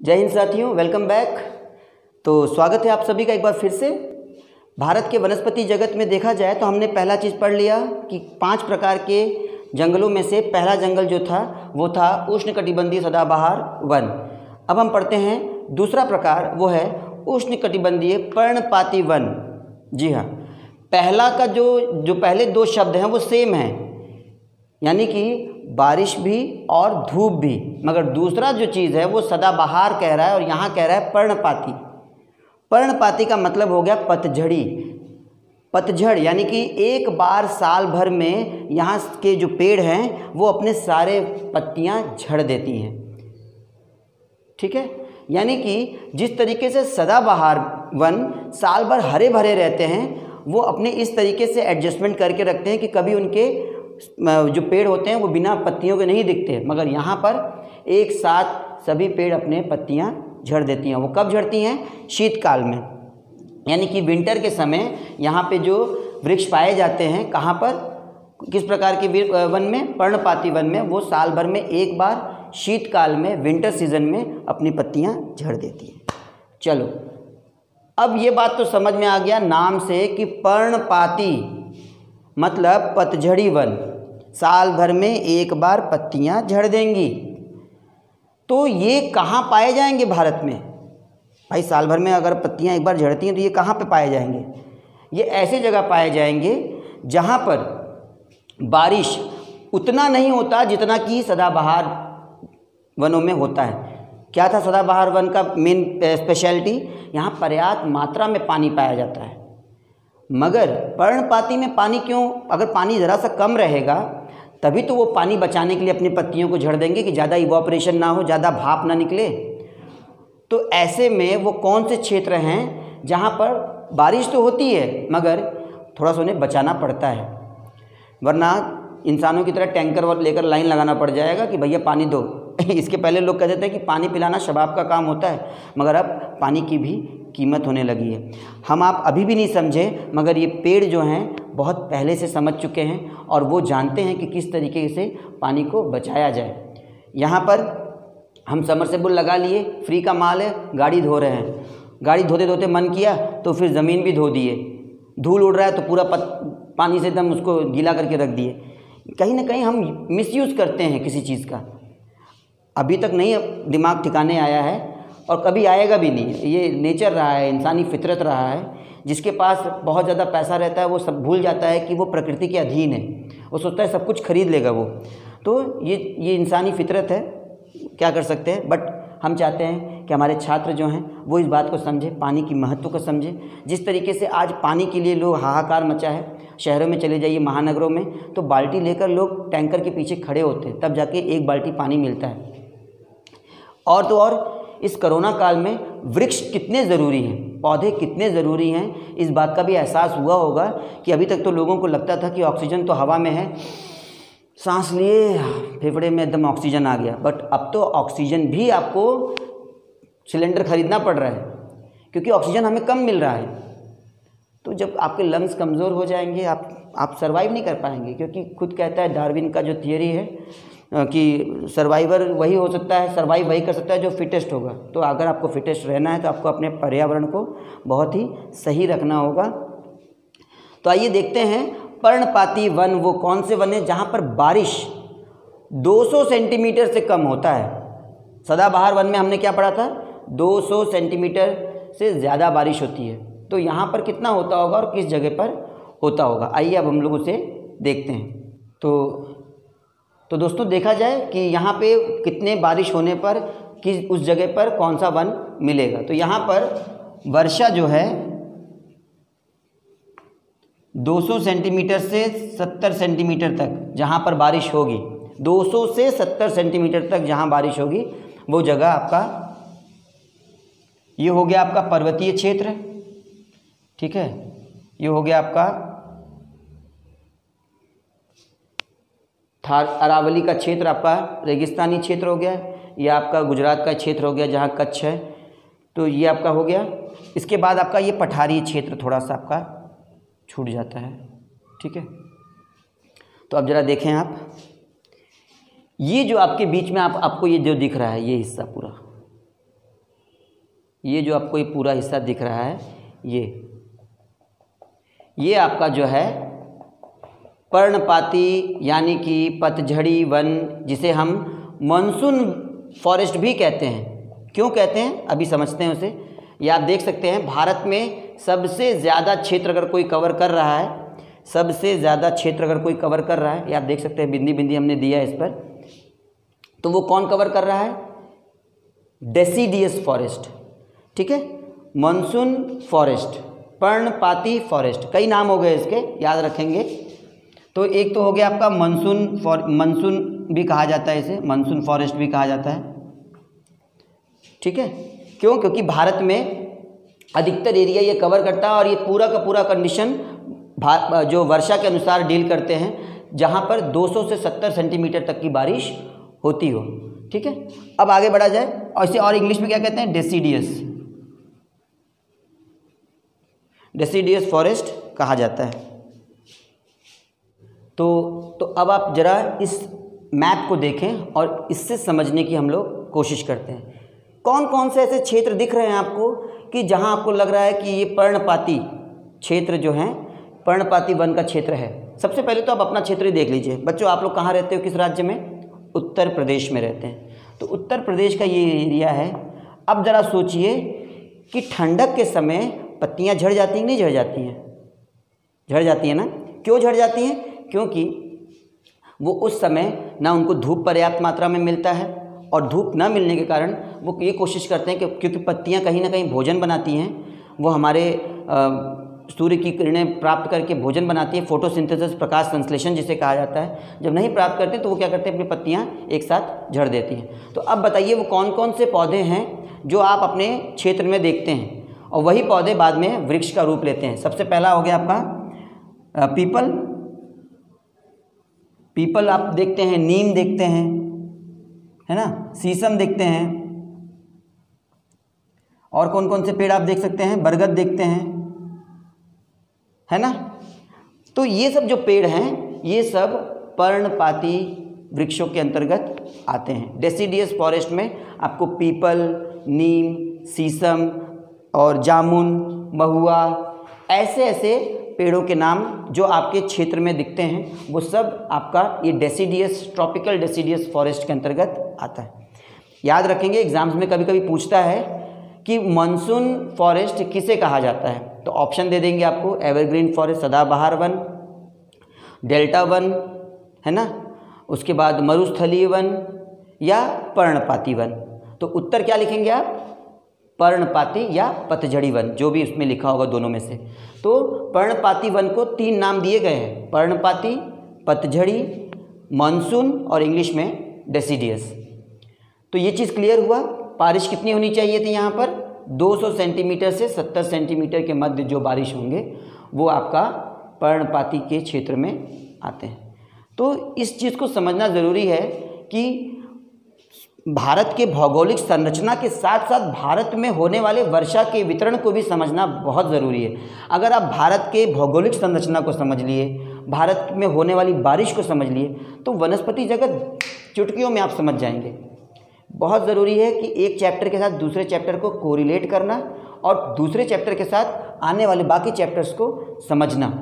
जय हिंद साथियों welcome back तो स्वागत है आप सभी का एक बार फिर से। भारत के वनस्पति जगत में देखा जाए तो हमने पहला चीज़ पढ़ लिया कि पाँच प्रकार के जंगलों में से पहला जंगल जो था, वो था उष्णकटिबंधीय सदाबहार वन। अब हम पढ़ते हैं, दूसरा प्रकार वो है उष्णकटिबंधीय पर्णपाती वन। जी हाँ पहला का जो जो पहले दो शब्द हैं वो सेम हैं। यानी कि बारिश भी और धूप भी। मगर दूसरा जो चीज़ है, वो सदाबहार कह रहा है और यहाँ कह रहा है पर्णपाती। पर्णपाती का मतलब हो गया पतझड़ी। पतझड़, यानी कि एक बार साल भर में यहाँ के जो पेड़ हैं, वो अपने सारे पत्तियाँ झड़ देती हैं। ठीक है? यानी कि जिस तरीके से सदाबहार वन साल भर हरे भरे रहते हैं, वो अपने इस तरीके से एडजस्टमेंट करके रखते हैं कि कभी उनके जो पेड़ होते हैं वो बिना पत्तियों के नहीं दिखते, मगर यहाँ पर एक साथ सभी पेड़ अपने पत्तियाँ झड़ देती हैं। वो कब झड़ती हैं? शीतकाल में। यानी कि विंटर के समय यहाँ पे जो वृक्ष पाए जाते हैं, कहाँ पर? किस प्रकार के वन में? पर्णपाती वन में। वो साल भर में एक बार शीतकाल में, विंटर सीज़न में अपनी पत्तियाँ झड़ देती हैं। चलो, अब ये बात तो समझ में आ गया नाम से कि पर्णपाती मतलब पतझड़ी वन। साल भर में एक बार पत्तियाँ झड़ देंगी। तो ये कहाँ पाए जाएँगे भारत में? भाई, साल भर में अगर पत्तियाँ एक बार झड़ती हैं तो ये कहाँ पे पाए जाएँगे? ये ऐसे जगह पाए जाएँगे जहाँ पर बारिश उतना नहीं होता जितना कि सदाबहार वनों में होता है। क्या था सदाबहार वन का मेन स्पेशलिटी यहाँ पर्याप्त मात्रा में पानी पाया जाता है। मगर पर्णपाती में पानी क्यों? अगर पानी ज़रा सा कम रहेगा तभी तो वो पानी बचाने के लिए अपनी पत्तियों को झड़ देंगे कि ज़्यादा इवापरेशन ना हो, ज़्यादा भाप ना निकले। तो ऐसे में वो कौन से क्षेत्र हैं जहाँ पर बारिश तो होती है, मगर थोड़ा सा उन्हें बचाना पड़ता है। वरना इंसानों की तरह टैंकर लेकर लाइन लगाना पड़ जाएगा कि भैया पानी दो। इसके पहले लोग कहते थे कि पानी पिलाना शबाब का काम होता है, मगर अब पानी की भी कीमत होने लगी है। हम आप अभी भी नहीं समझे, मगर ये पेड़ जो हैं बहुत पहले से समझ चुके हैं और वो जानते हैं कि किस तरीके से पानी को बचाया जाए। यहाँ पर हम समरसेबुल लगा लिए फ्री का माल है गाड़ी धो रहे हैं। गाड़ी धोते धोते मन किया तो फिर ज़मीन भी धो दिए धूल उड़ रहा है तो पूरा पत, पानी से एकदम उसको गीला करके रख दिए। कहीं ना कहीं हम मिसयूज़ करते हैं किसी चीज़ का। अभी तक नहीं दिमाग ठिकाने आया है और कभी आएगा भी नहीं। ये नेचर रहा है इंसानी फितरत रहा है। जिसके पास बहुत ज़्यादा पैसा रहता है, वो सब भूल जाता है कि वो प्रकृति के अधीन है। वो सोचता है सब कुछ खरीद लेगा वो। तो ये ये इंसानी फितरत है, क्या कर सकते हैं? बट हम चाहते हैं कि हमारे छात्र जो हैं, वो इस बात को समझें, पानी की महत्व को समझें। जिस तरीके से आज पानी के लिए लोग हाहाकार मचा है, शहरों में चले जाइए, महानगरों में तो बाल्टी लेकर लोग टैंकर के पीछे खड़े होते हैं, तब जाके एक बाल्टी पानी मिलता है। और तो और, इस कोरोना काल में वृक्ष कितने ज़रूरी हैं? पौधे कितने ज़रूरी हैं? इस बात का भी एहसास हुआ होगा कि अभी तक तो लोगों को लगता था कि ऑक्सीजन तो हवा में है। सांस लिए, फेफड़े में एकदम ऑक्सीजन आ गया। बट अब तो ऑक्सीजन भी आपको सिलेंडर ख़रीदना पड़ रहा है, क्योंकि ऑक्सीजन हमें कम मिल रहा है। तो जब आपके लंग्स कमज़ोर हो जाएँगे, आप आप सर्वाइव नहीं कर पाएँगे, क्योंकि खुद कहता है डार्विन का जो थियरी है कि सर्वाइवर वही हो सकता है सर्वाइव वही कर सकता है जो फिटेस्ट होगा। तो अगर आपको फिटेस्ट रहना है तो आपको अपने पर्यावरण को बहुत ही सही रखना होगा। तो आइए देखते हैं, पर्णपाती वन वो कौन से वन है, जहाँ पर बारिश 200 सेंटीमीटर से कम होता है। सदाबहार वन में हमने क्या पढ़ा था? 200 सेंटीमीटर से ज़्यादा बारिश होती है। तो यहाँ पर कितना होता होगा और किस जगह पर होता होगा? आइए अब हम लोग उसे देखते हैं। तो तो दोस्तों देखा जाए कि यहाँ पे कितने बारिश होने पर, किस, उस जगह पर कौन सा वन मिलेगा। तो यहाँ पर वर्षा जो है 200 सेंटीमीटर से 70 सेंटीमीटर तक जहाँ पर बारिश होगी 200 से 70 सेंटीमीटर तक जहाँ बारिश होगी, वो जगह आपका, ये हो गया आपका पर्वतीय क्षेत्र, ठीक है? ये हो गया आपका थार अरावली का क्षेत्र आपका रेगिस्तानी क्षेत्र हो गया, ये आपका गुजरात का क्षेत्र हो गया जहाँ कच्छ है तो ये आपका हो गया। इसके बाद आपका ये पठारी क्षेत्र थोड़ा सा आपका छूट जाता है, ठीक है? तो अब ज़रा देखें आप। ये जो आपके बीच में आप, आपको ये जो दिख रहा है, ये हिस्सा पूरा। ये जो आपको ये पूरा हिस्सा दिख रहा है, ये। ये आपका जो है पर्णपाती यानी कि पतझड़ी वन, जिसे हम मानसून फॉरेस्ट भी कहते हैं। क्यों कहते हैं? अभी समझते हैं उसे। या आप देख सकते हैं, भारत में सबसे ज़्यादा क्षेत्र अगर कोई कवर कर रहा है, सबसे ज़्यादा क्षेत्र अगर कोई कवर कर रहा है, या आप देख सकते हैं बिंदी बिंदी हमने दिया है इस पर तो वो कौन कवर कर रहा है? डेसीडियस फॉरेस्ट ठीक है? मानसून फॉरेस्ट पर्णपाती फॉरेस्ट कई नाम हो गए इसके, याद रखेंगे। तो एक तो हो गया आपका मानसून फॉर मानसून भी कहा जाता है इसे मानसून फॉरेस्ट भी कहा जाता है। ठीक है? क्यों? क्योंकि भारत में अधिकतर एरिया ये कवर करता है और ये पूरा का पूरा कंडीशन जो वर्षा के अनुसार डील करते हैं, जहाँ पर 200 से 70 सेंटीमीटर तक की बारिश होती हो। ठीक है? अब आगे बढ़ा जाए, और इसे और इंग्लिश में क्या कहते हैं? डेसीडियस डेसीडियस फॉरेस्ट कहा जाता है। तो तो अब आप ज़रा इस मैप को देखें और इससे समझने की हम लोग कोशिश करते हैं। कौन कौन से ऐसे क्षेत्र दिख रहे हैं आपको कि जहाँ आपको लग रहा है कि ये पर्णपाती क्षेत्र जो हैं, पर्णपाती वन का क्षेत्र है? सबसे पहले तो आप अपना क्षेत्र ही देख लीजिए। बच्चों, आप लोग कहाँ रहते हो, किस राज्य में? उत्तर प्रदेश में रहते हैं। तो उत्तर प्रदेश का ये एरिया है। अब ज़रा सोचिए कि ठंडक के समय पत्तियाँ झड़ जाती हैं नहीं झड़ जाती हैं? झड़ जाती हैं ना? क्यों झड़ जाती हैं? क्योंकि वो उस समय ना उनको धूप पर्याप्त मात्रा में मिलता है और धूप न मिलने के कारण वो ये कोशिश करते हैं कि क्योंकि पत्तियाँ कहीं ना कहीं भोजन बनाती हैं, वो हमारे सूर्य की किरणें प्राप्त करके भोजन बनाती है, फोटोसिंथेसिस, प्रकाश संश्लेषण जिसे कहा जाता है। जब नहीं प्राप्त करते तो वो क्या करते हैं, अपनी पत्तियाँ एक साथ झड़ देती हैं। तो अब बताइए वो कौन कौन से पौधे हैं जो आप अपने क्षेत्र में देखते हैं और वही पौधे बाद में वृक्ष का रूप लेते हैं? सबसे पहला हो गया आपका पीपल पीपल आप देखते हैं, नीम देखते हैं, है ना? शीशम देखते हैं। और कौन कौन से पेड़ आप देख सकते हैं? बरगद देखते हैं। है ना? तो ये सब जो पेड़ हैं, ये सब पर्णपाती वृक्षों के अंतर्गत आते हैं। डेसीडियस फॉरेस्ट में आपको पीपल, नीम शीशम और जामुन, महुआ ऐसे ऐसे पेड़ों के नाम जो आपके क्षेत्र में दिखते हैं, वो सब आपका ये डेसीडियस ट्रॉपिकल डेसीडियस फॉरेस्ट के अंतर्गत आता है। याद रखेंगे एग्ज़ाम्स में कभी कभी पूछता है कि मानसून फॉरेस्ट किसे कहा जाता है? तो ऑप्शन दे देंगे आपको एवरग्रीन फॉरेस्ट सदाबहार वन डेल्टा वन, है ना? उसके बाद मरुस्थलीय वन या पर्णपाती वन। तो उत्तर क्या लिखेंगे आप? पर्णपाती या पतझड़ी वन जो भी उसमें लिखा होगा दोनों में से। तो पर्णपाती वन को तीन नाम दिए गए हैं। पर्णपाती, पतझड़ी, मानसून और इंग्लिश में डेसीडियस तो ये चीज़ क्लियर हुआ। बारिश कितनी होनी चाहिए थी यहाँ पर? 200 सेंटीमीटर से 70 सेंटीमीटर के मध्य जो बारिश होंगे, वो आपका पर्णपाती के क्षेत्र में आते हैं। तो इस चीज़ को समझना ज़रूरी है कि भारत के भौगोलिक संरचना के साथ साथ भारत में होने वाले वर्षा के वितरण को भी समझना बहुत ज़रूरी है। अगर आप भारत के भौगोलिक संरचना को समझ लिए, भारत में होने वाली बारिश को समझ लिए तो वनस्पति जगत चुटकियों में आप समझ जाएँगे। बहुत ज़रूरी है कि एक चैप्टर के साथ दूसरे चैप्टर को कोरिलेट करना और दूसरे चैप्टर के साथ आने वाले बाकी चैप्टर्स को समझना।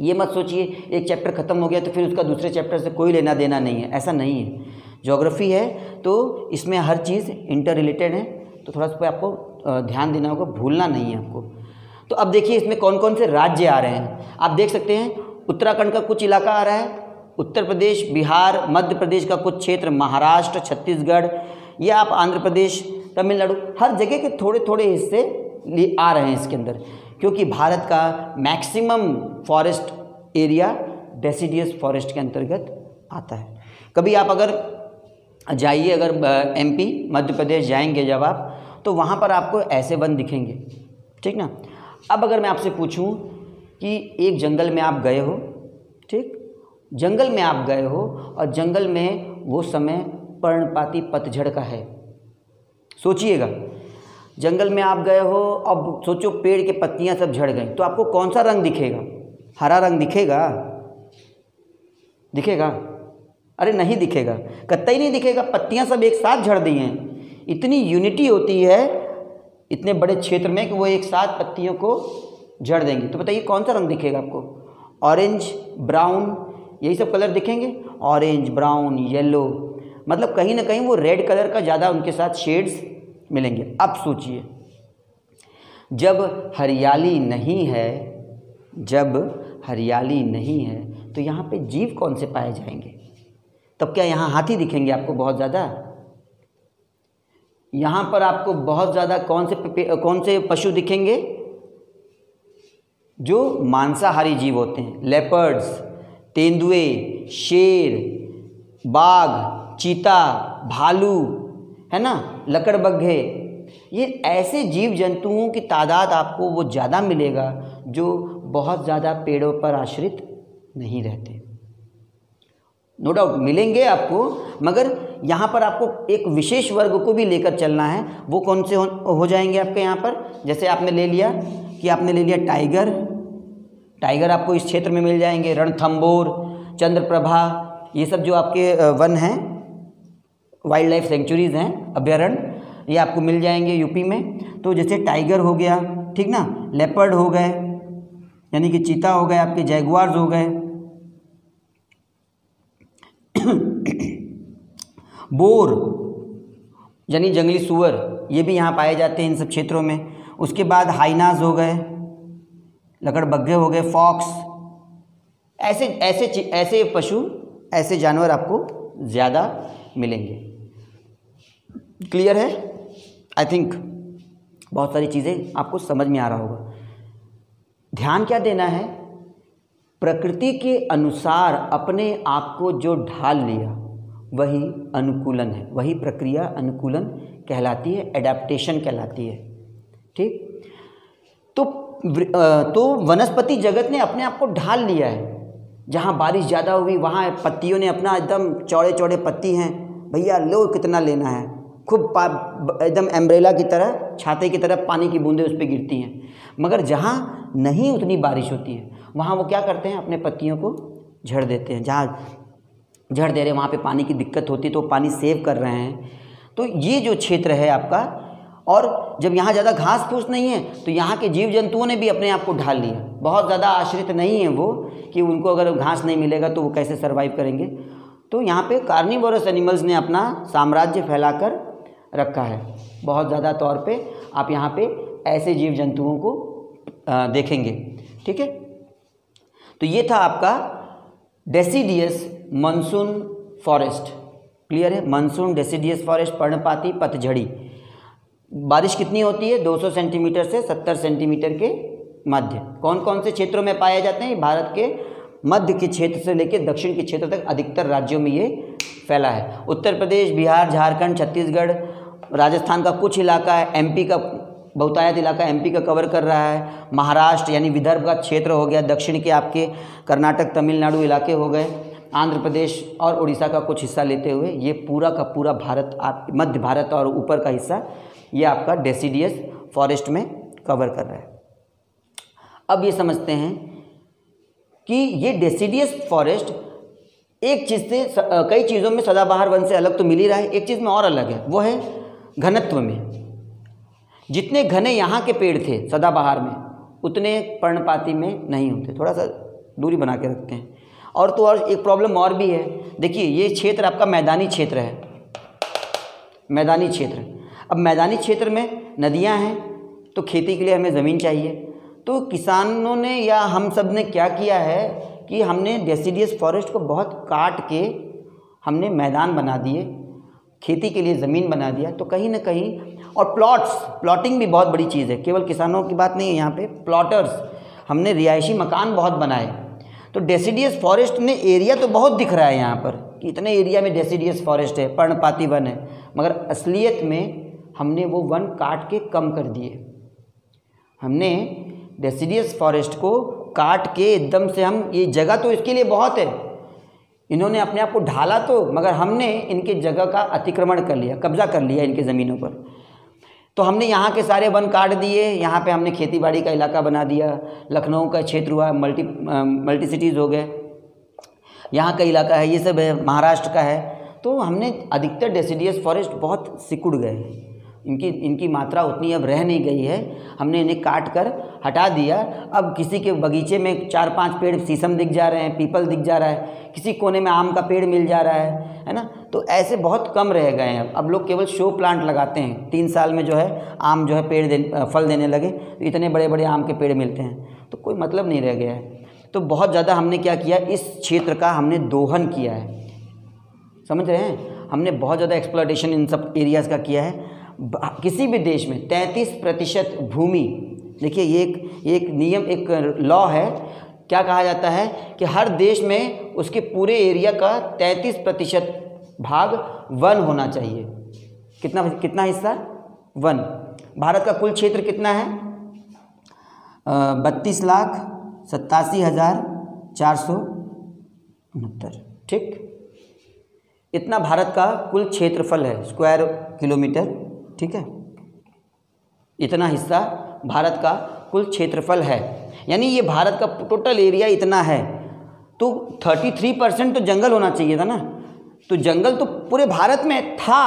ये मत सोचिए, एक चैप्टर ख़त्म हो गया तो फिर उसका दूसरे चैप्टर से कोई लेना देना नहीं है। ऐसा नहीं है। जोग्राफ़ी है तो इसमें हर चीज़ इंटर रिलेटेड है तो थोड़ा सा आपको ध्यान देना होगा, भूलना नहीं है आपको। तो अब देखिए इसमें कौन कौन से राज्य आ रहे हैं। आप देख सकते हैं, उत्तराखंड का कुछ इलाका आ रहा है, उत्तर प्रदेश, बिहार, मध्य प्रदेश का कुछ क्षेत्र, महाराष्ट्र, छत्तीसगढ़, या आप आंध्र प्रदेश, तमिलनाडु, हर जगह के थोड़े थोड़े हिस्से आ रहे हैं इसके अंदर। क्योंकि भारत का maximum forest area deciduous forest के अंतर्गत आता है। कभी आप अगर जाइए अगर एमपी मध्य प्रदेश जाएँगे जब आप तो वहाँ पर आपको ऐसे वन दिखेंगे, ठीक ना? अब अगर मैं आपसे पूछूँ कि एक जंगल में आप गए हो, ठीक? जंगल में आप गए हो और जंगल में वो समय पर्णपाती पतझड़ का है, सोचिएगा। जंगल में आप गए हो, अब सोचो पेड़ के पत्तियाँ सब झड़ गई तो आपको कौन सा रंग दिखेगा? हरा रंग दिखेगा? दिखेगा? अरे नहीं दिखेगा। कत्ता नहीं दिखेगा, पत्तियाँ सब एक साथ झड़ दी हैं। इतनी यूनिटी होती है, इतने बड़े क्षेत्र में कि वो एक साथ पत्तियों को झड़ देंगी। तो बताइए, कौन सा रंग दिखेगा आपको? ऑरेंज ब्राउन यही सब कलर दिखेंगे? ऑरेंज ब्राउन येलो मतलब कहीं ना कहीं वो रेड कलर का ज़्यादा उनके साथ शेड्स मिलेंगे। अब सोचिए, जब हरियाली नहीं है, जब हरियाली नहीं है तो यहाँ पे जीव कौन से पाए जाएँगे? तब क्या यहाँ हाथी दिखेंगे आपको बहुत ज़्यादा? यहाँ पर आपको बहुत ज़्यादा कौन से कौन से पशु दिखेंगे? जो मांसाहारी जीव होते हैं। लेपर्ड्स तेंदुए, शेर, बाघ, चीता, भालू, है ना? लकड़बग्घे। ये ऐसे जीव जंतुओं की तादाद आपको वो ज़्यादा मिलेगा जो बहुत ज़्यादा पेड़ों पर आश्रित नहीं रहते। नो डाउट मिलेंगे आपको मगर यहाँ पर आपको एक विशेष वर्ग को भी लेकर चलना है। वो कौन से हो, हो जाएँगे आपके यहाँ पर? जैसे आपने ले लिया कि आपने ले लिया टाइगर। टाइगर आपको इस क्षेत्र में मिल जाएँगे। रणथम्बोर चंद्रप्रभा ये सब जो आपके वन हैं वाइल्ड लाइफ सेंचुरीज़ हैं अभ्यारण्य ये आपको मिल जाएँगे यूपी में। तो जैसे टाइगर हो गया ठीक ना? लेपर्ड हो गए यानी कि चीता हो गए आपके जैगवार्स हो गए। बोर, यानी जंगली सुअर, ये भी यहाँ पाए जाते हैं इन सब क्षेत्रों में। उसके बाद हाइनाज हो गए लकड़बग्घे हो गए, फॉक्स, ऐसे ऐसे ऐसे पशु, ऐसे जानवर आपको ज़्यादा मिलेंगे। क्लियर है? आई थिंक बहुत सारी चीज़ें आपको समझ में आ रहा होगा। ध्यान क्या देना है? प्रकृति के अनुसार अपने आप को जो ढाल लिया वही अनुकूलन है, वही प्रक्रिया अनुकूलन कहलाती है एडेप्टेशन कहलाती है। ठीक? तो तो वनस्पति जगत ने अपने आप को ढाल लिया है। जहाँ बारिश ज़्यादा हुई वहाँ पत्तियों ने अपना एकदम चौड़े चौड़े पत्ती हैं। भैया, लो कितना लेना है। खूब एकदम एम्ब्रेला की तरह, छाते की तरह पानी की बूंदें उस पर गिरती हैं। मगर जहाँ नहीं उतनी बारिश होती है, वहाँ वो क्या करते हैं? अपने पत्तियों को झड़ देते हैं। जहाँ झड़ दे रहे, वहाँ पे पानी की दिक्कत होती है तो पानी सेव कर रहे हैं। तो ये जो क्षेत्र है आपका, और जब यहाँ ज़्यादा घास फूस नहीं है तो यहाँ के जीव जंतुओं ने भी अपने आप को ढाल लिया। बहुत ज़्यादा आश्रित नहीं है वो, कि उनको अगर घास नहीं मिलेगा तो वो कैसे सर्वाइव करेंगे। तो यहाँ पे कार्निवोरस एनिमल्स ने अपना साम्राज्य फैलाकर रखा है। बहुत ज़्यादा तौर पे आप यहाँ पे ऐसे जीव जंतुओं को देखेंगे। ठीक है? तो ये था आपका डेसीडियस मानसून फॉरेस्ट। क्लियर है? मानसून डेसीडियस फॉरेस्ट पर्णपाती, पतझड़ी। बारिश कितनी होती है? 200 सेंटीमीटर से 70 सेंटीमीटर के मध्य। कौन कौन से क्षेत्रों में पाए जाते हैं? भारत के मध्य के क्षेत्र से लेकर दक्षिण के क्षेत्र तक अधिकतर राज्यों में ये फैला है। उत्तर प्रदेश, बिहार, झारखंड, छत्तीसगढ़, राजस्थान का कुछ इलाका है। एमपी का, बहुतायत इलाका एमपी का कवर कर रहा है। महाराष्ट्र, यानी विदर्भ का क्षेत्र हो गया। दक्षिण के आपके कर्नाटक, तमिलनाडु इलाके हो गए। आंध्र प्रदेश और उड़ीसा का कुछ हिस्सा लेते हुए ये पूरा का पूरा भारत, आप, मध्य भारत और ऊपर का हिस्सा, ये आपका डेसीडियस फॉरेस्ट में कवर कर रहा है। अब ये समझते हैं कि ये डेसीडियस फॉरेस्ट एक चीज़ से कई चीज़ों में सदाबहार वन से अलग तो मिल ही रहा है, एक चीज़ में और अलग है, वो है घनत्व में। जितने घने यहाँ के पेड़ थे सदाबहार में, उतने पर्णपाती में नहीं होते, थोड़ा सा दूरी बना के रखते हैं। और तो और एक प्रॉब्लम और भी है। देखिए, ये क्षेत्र आपका मैदानी क्षेत्र है। मैदानी क्षेत्र। अब मैदानी क्षेत्र में नदियाँ हैं तो खेती के लिए हमें ज़मीन चाहिए। तो किसानों ने या हम सबने क्या किया है कि हमने डेसीडियस फॉरेस्ट को बहुत काट के हमने मैदान बना दिए, खेती के लिए ज़मीन बना दिया। तो कहीं ना कहीं, और प्लॉट्स प्लॉटिंग भी बहुत बड़ी चीज़ है। केवल किसानों की बात नहीं है यहाँ पे प्लॉटर्स हमने रिहायशी मकान बहुत बनाए। तो डेसीडियस फॉरेस्ट ने एरिया तो बहुत दिख रहा है यहाँ पर कि इतने एरिया में डेसीडियस फॉरेस्ट है, पर्णपाती वन है। मगर असलियत में हमने वो वन काट के कम कर दिए। हमने डेसीडियस फॉरेस्ट को काट के एकदम से हम, ये जगह तो इसके लिए बहुत है। इन्होंने अपने आप को ढाला तो मगर हमने इनके जगह का अतिक्रमण कर लिया, कब्जा कर लिया इनके ज़मीनों पर। तो हमने यहाँ के सारे वन काट दिए, यहाँ पे हमने खेती बाड़ी का इलाका बना दिया, लखनऊ का क्षेत्र हुआ मल्टी मल्टी सिटीज़ हो गए। यहाँ का इलाका है, ये सब है, महाराष्ट्र का है। तो हमने अधिकतर डेसीडियस फॉरेस्ट बहुत सिकुड़ गए। इनकी इनकी मात्रा उतनी अब रह नहीं गई है। हमने इन्हें काट कर हटा दिया। अब किसी के बगीचे में चार पाँच पेड़ शीशम दिख जा रहे हैं, पीपल दिख जा रहा है, किसी कोने में आम का पेड़ मिल जा रहा है है ना? तो ऐसे बहुत कम रह गए हैं। अब लोग केवल शो प्लांट लगाते हैं। तीन साल में जो है, आम जो है पेड़ दे फल देने लगे तो इतने बड़े बड़े आम के पेड़ मिलते हैं। तो कोई मतलब नहीं रह गया है। तो बहुत ज़्यादा हमने क्या किया? इस क्षेत्र का हमने दोहन किया है। समझ रहे हैं? हमने बहुत ज़्यादा एक्सप्लोटेशन इन सब एरियाज़ का किया है। किसी भी देश में तैंतीस प्रतिशत भूमि, देखिए ये एक एक नियम, एक लॉ है, क्या कहा जाता है कि हर देश में उसके पूरे एरिया का तैंतीस प्रतिशत भाग वन होना चाहिए। कितना कितना हिस्सा? वन। भारत का कुल क्षेत्र कितना है? बत्तीस लाख सत्तासी हज़ार चार सौ उनहत्तर। ठीक? इतना भारत का कुल क्षेत्रफल है, स्क्वायर किलोमीटर। ठीक है? इतना हिस्सा भारत का कुल क्षेत्रफल है। यानी ये भारत का टोटल एरिया इतना है। तो थर्टी थ्री परसेंट तो जंगल होना चाहिए था ना? तो जंगल तो पूरे भारत में था।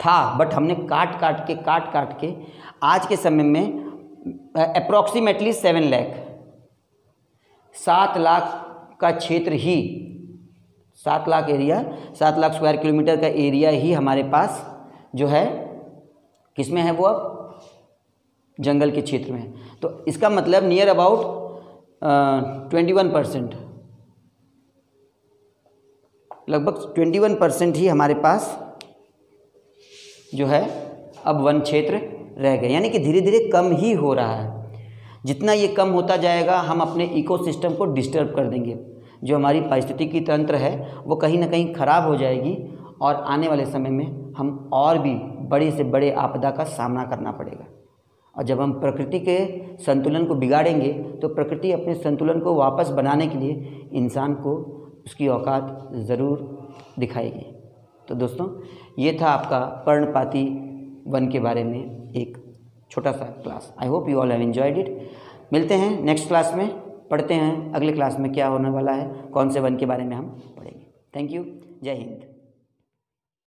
था बट हमने काट काट के, काट काट के आज के समय में अप्रॉक्सीमेटली सेवन लैख सात लाख का क्षेत्र ही, सात लाख एरिया सात लाख स्क्वायर किलोमीटर का एरिया ही हमारे पास जो है किसमें है वो अब? जंगल के क्षेत्र में। तो इसका मतलब near about twenty one percent लगभग ट्वेंटी वन परसेंट ही हमारे पास जो है अब वन क्षेत्र रह गए। यानी कि धीरे धीरे कम ही हो रहा है। जितना ये कम होता जाएगा, हम अपने इकोसिस्टम को डिस्टर्ब कर देंगे। जो हमारी पारिस्थितिकी तंत्र है, वो कहीं ना कहीं ख़राब हो जाएगी और आने वाले समय में हम और भी बड़े से बड़े आपदा का सामना करना पड़ेगा। और जब हम प्रकृति के संतुलन को बिगाड़ेंगे तो प्रकृति अपने संतुलन को वापस बनाने के लिए इंसान को उसकी औकात ज़रूर दिखाएगी। तो दोस्तों, ये था आपका पर्णपाती वन के बारे में एक छोटा सा class I hope you all have enjoyed it मिलते हैं नेक्स्ट क्लास में, पढ़ते हैं अगले क्लास में क्या होने वाला है, कौन से वन के बारे में हम पढ़ेंगे। थैंक यू जय हिंद।